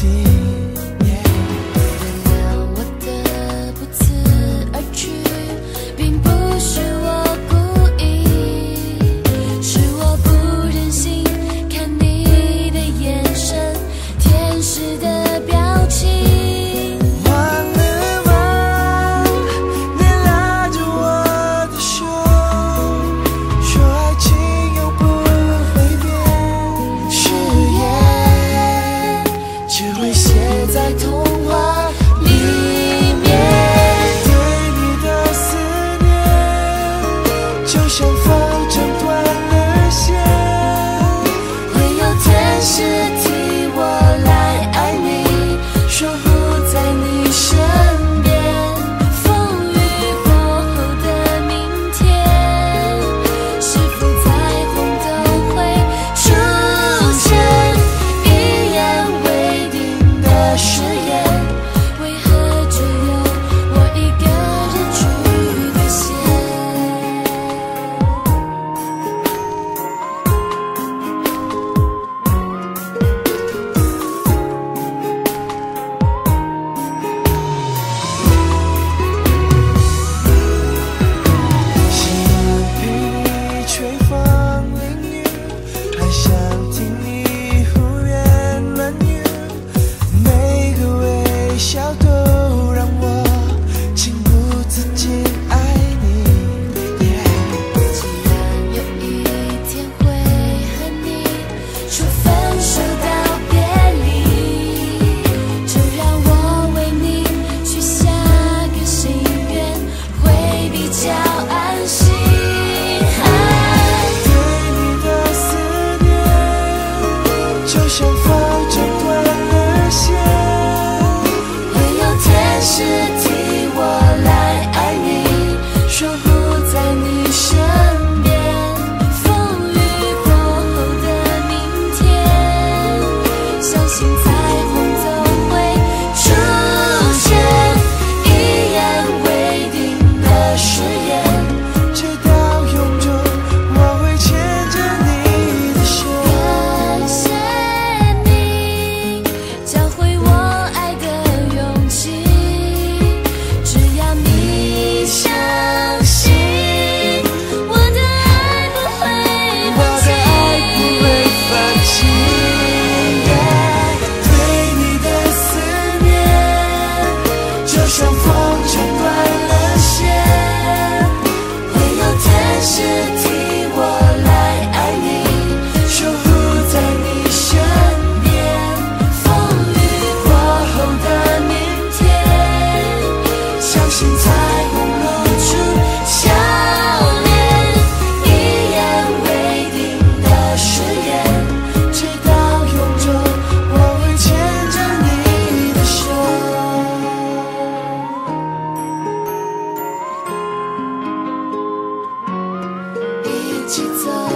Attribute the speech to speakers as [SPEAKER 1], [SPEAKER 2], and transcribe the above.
[SPEAKER 1] ti. 起走，